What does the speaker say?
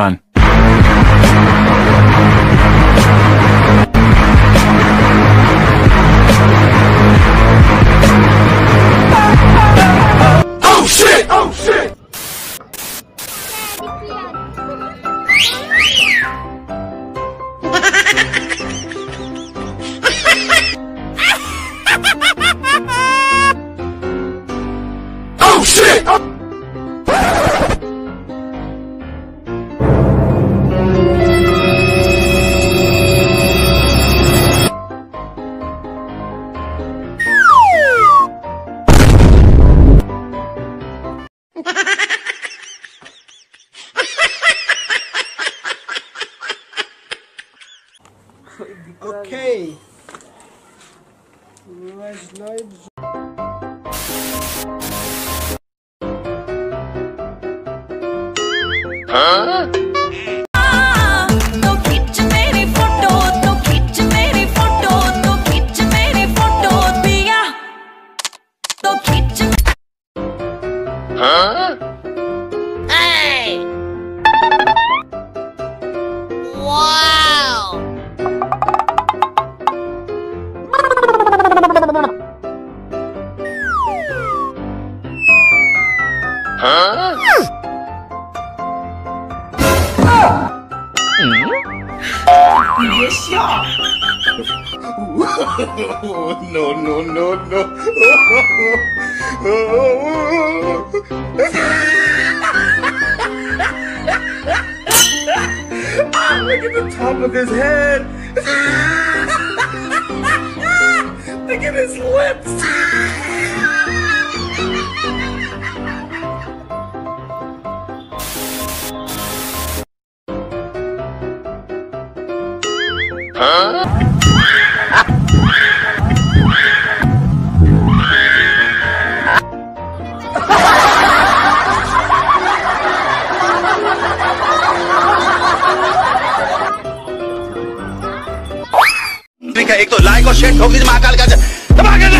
Run. Okay. Oh, no, no, no, no. ah, look at the top of his head. look at his lips. एक तो like और share ठोक दीजिए महाकाल का धमाकेदार